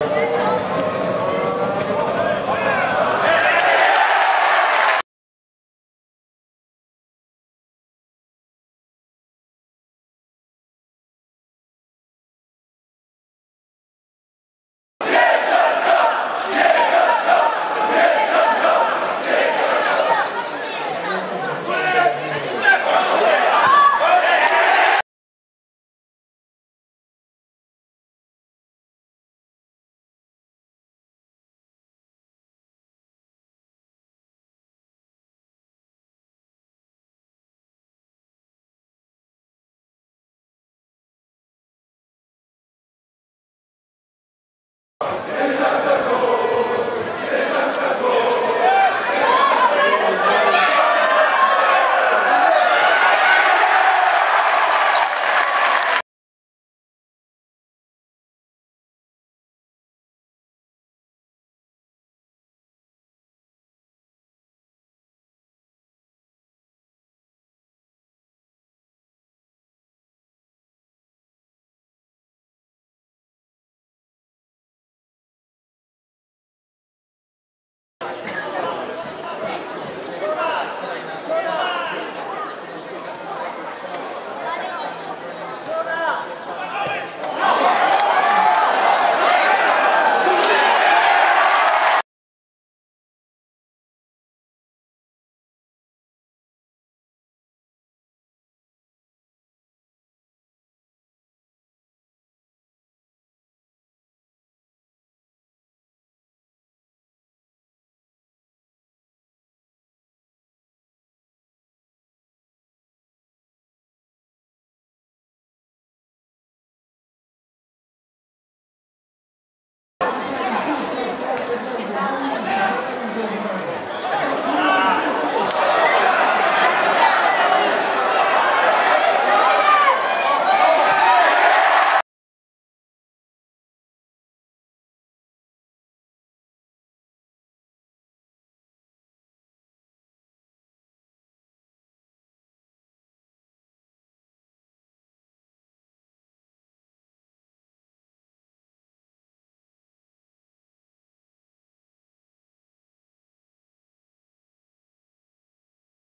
you